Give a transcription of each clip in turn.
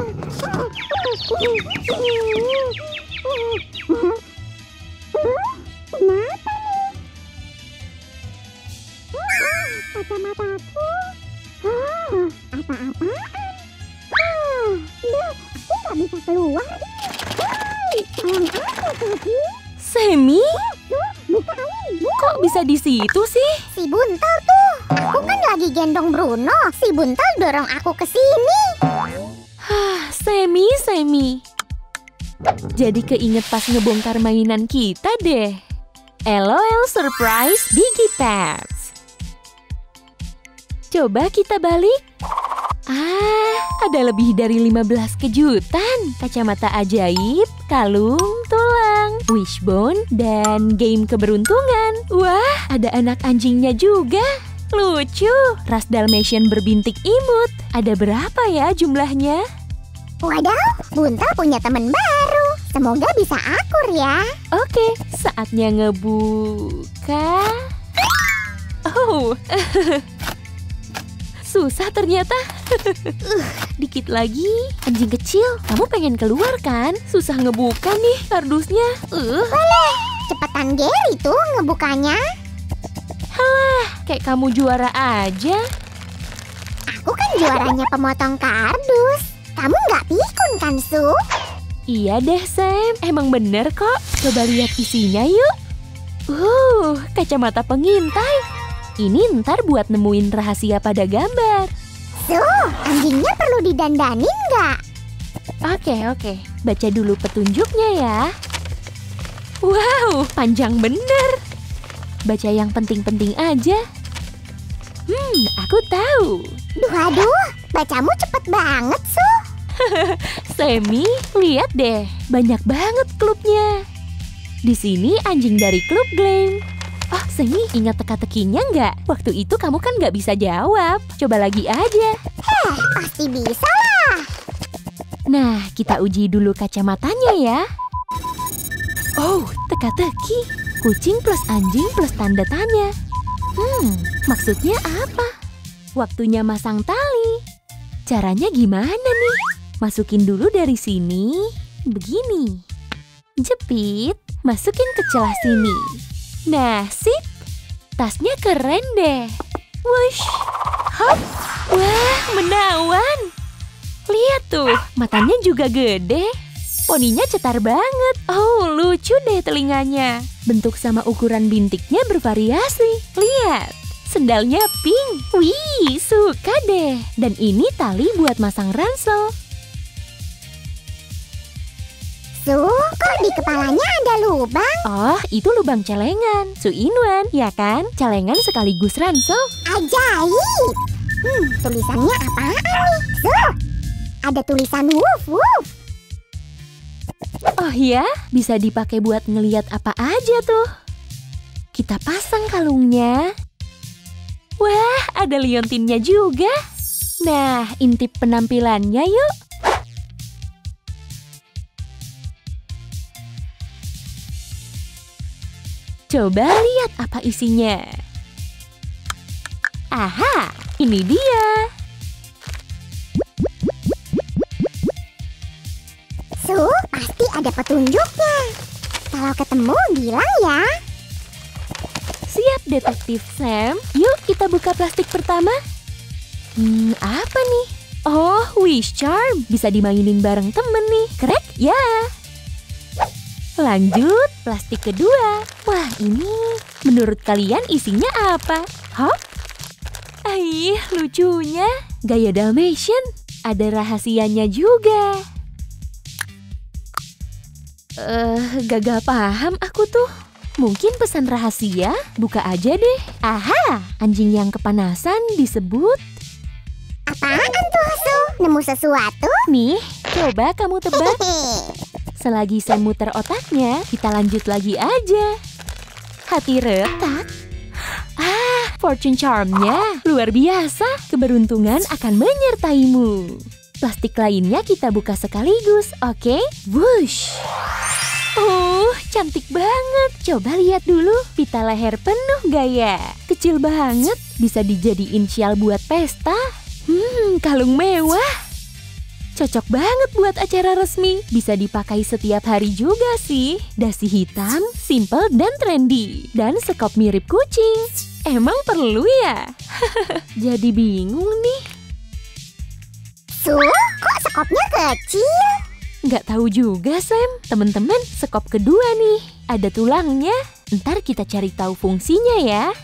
Kenapa apa-apaan? Bisa keluar. Semi, kok bisa di situ sih? Si Buntel tuh. Aku kan lagi gendong Bruno. Si Buntel dorong aku ke sini. Hah, Semi, Semi. Jadi keinget pas ngebongkar mainan kita deh. LOL Surprise Biggie Pets. Coba kita balik. Ah, ada lebih dari 15 kejutan. Kacamata ajaib, kalung, tulang, wishbone, dan game keberuntungan. Wah, ada anak anjingnya juga. Lucu, ras Dalmatian berbintik imut. Ada berapa ya jumlahnya? Waduh, Buntel punya teman baru. Semoga bisa akur ya. Oke, saatnya ngebuka. Oh, susah ternyata. Uh, dikit lagi, anjing kecil. Kamu pengen keluar kan? Susah ngebuka nih kardusnya. Uh, Cepetan Gary tuh ngebukanya. kayak kamu juara aja. Aku kan juaranya pemotong kardus. Kamu nggak pikun kan, Su? Iya deh, Sam. Emang bener kok. Coba lihat isinya yuk. Uh, kacamata pengintai. Ini ntar buat nemuin rahasia pada gambar. Su, anjingnya perlu didandanin nggak? Oke, oke. Baca dulu petunjuknya ya. Wow, panjang bener. Baca yang penting-penting aja. Hmm, aku tahu. Duh, aduh, bacamu cepet banget, Su. Semi, lihat deh. Banyak banget klubnya. Di sini anjing dari klub Glam. Oh, Semi, ingat teka-tekinya nggak? Waktu itu kamu kan nggak bisa jawab. Coba lagi aja. Eh, pasti bisa lah. Nah, kita uji dulu kacamatanya ya. Oh, teka-teki. Kucing plus anjing plus tanda tanya. Hmm, maksudnya apa? Waktunya masang tali. Caranya gimana nih? Masukin dulu dari sini. Begini. Jepit, masukin ke celah sini. Nah, sip. Tasnya keren deh. Wush. Hop. Wah, menawan. Lihat tuh, matanya juga gede. Poninya cetar banget. Oh, lucu deh telinganya. Bentuk sama ukuran bintiknya bervariasi. Lihat, sendalnya pink. Wih, suka deh. Dan ini tali buat masang ransel. Su, kok di kepalanya ada lubang? Oh, itu lubang celengan. Su Inwan, ya kan? Celengan sekaligus ransel. Ajaib. Hmm, tulisannya apaan nih? Su, ada tulisan woof woof. Oh ya, bisa dipakai buat ngeliat apa aja tuh. Kita pasang kalungnya. Wah, ada liontinnya juga. Nah, intip penampilannya yuk. Coba lihat apa isinya. Aha, ini dia. Su, pasti ada petunjuknya. Kalau ketemu bilang ya. Siap, Detektif Sam. Yuk kita buka plastik pertama. Hmm, apa nih? Oh, wish charm. Bisa dimainin bareng temen nih. Krek? Ya. Lanjut, plastik kedua. Wah, ini menurut kalian isinya apa? Hop? Aih, lucunya. Gaya Dalmatian. Ada rahasianya juga. Eh, gagal paham aku tuh. Mungkin pesan rahasia? Buka aja deh. Aha, anjing yang kepanasan disebut. Apaan tuh, Su? Nemu sesuatu? Nih, coba kamu tebak. Selagi saya muter otaknya, kita lanjut lagi aja. Hati retak. Ah, fortune charmnya luar biasa. Keberuntungan akan menyertaimu. Plastik lainnya kita buka sekaligus, oke? Wush. Oh, cantik banget. Coba lihat dulu, pita leher penuh gaya. Kecil banget, bisa dijadiin sial buat pesta. Hmm, kalung mewah. Cocok banget buat acara resmi. Bisa dipakai setiap hari juga sih. Dasi hitam, simple dan trendy. Dan sekop mirip kucing. Emang perlu ya? Jadi bingung nih. Su, kok sekopnya kecil? Nggak tahu juga, Sam. Teman-teman, sekop kedua nih. Ada tulangnya. Ntar kita cari tahu fungsinya ya.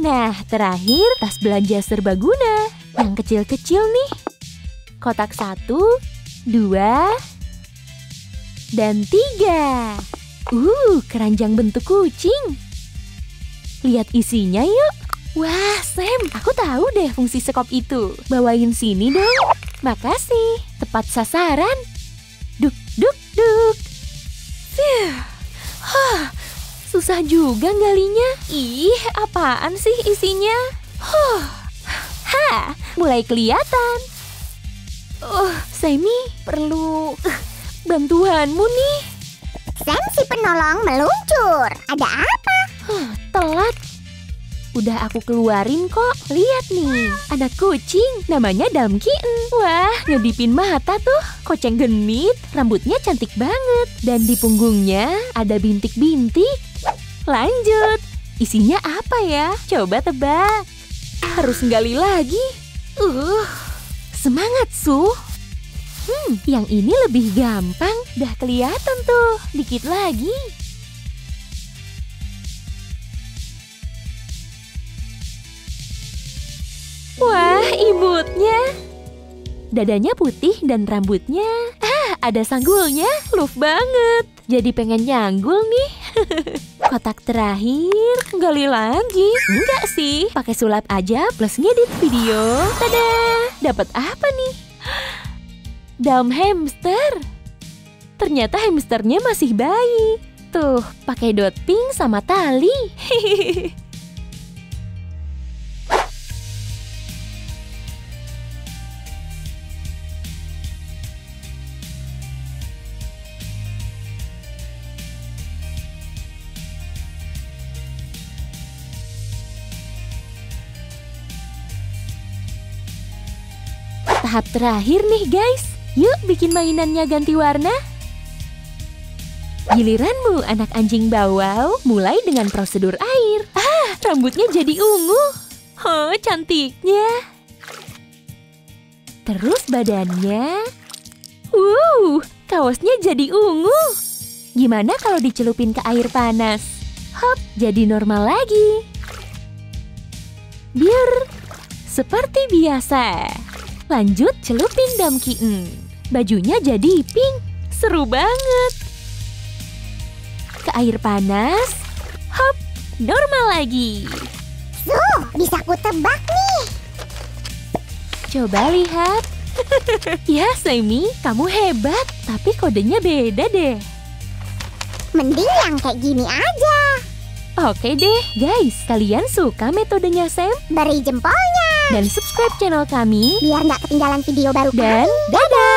Nah, terakhir tas belanja serbaguna. Yang kecil-kecil nih. Kotak satu, dua, dan tiga. Uh, keranjang bentuk kucing. Lihat isinya yuk. Wah, Sam, aku tahu deh fungsi sekop itu. Bawain sini dong. Makasih, tepat sasaran. Duk, duk, duk. Hah, susah juga galinya. Ih, apaan sih isinya? Huh. Ha, mulai kelihatan. Oh, Semi, perlu uh, bantuanmu nih. Sam si penolong meluncur. Ada apa? Huh, telat. Udah aku keluarin kok. Lihat nih, ada kucing namanya Damkien. Wah, ngedipin mata tuh. Koceng genit, rambutnya cantik banget. Dan di punggungnya ada bintik-bintik. Lanjut, isinya apa ya? Coba tebak. Harus gali lagi. Uh, semangat, Su. Hmm, yang ini lebih gampang. Dah kelihatan tuh. Dikit lagi. Wah, imutnya. Dadanya putih dan rambutnya. Ah, ada sanggulnya. Love banget. Jadi pengen nyanggul nih. Kotak terakhir, gali lagi. Enggak sih, pakai sulap aja plus ngedit video. Tada, dapat apa nih? Daun hamster. Ternyata hamsternya masih bayi. Tuh, pakai dot pink sama tali. Tahap terakhir nih guys. Yuk bikin mainannya ganti warna. Giliranmu anak anjing bawau mulai dengan prosedur air. Ah, rambutnya jadi ungu. Oh, cantiknya. Terus badannya. Wow, kaosnya jadi ungu. Gimana kalau dicelupin ke air panas? Hop, jadi normal lagi. Biar seperti biasa. Lanjut celupin Damkien. Bajunya jadi pink. Seru banget. Ke air panas. Hop, normal lagi. Su, bisa ku tebak nih. Coba lihat. ya, Semi, kamu hebat. Tapi kodenya beda deh. Mending yang kayak gini aja. Oke deh, guys. Kalian suka metodenya Sam? Beri jempolnya. Dan subscribe channel kami. Biar nggak ketinggalan video baru Dan dadah!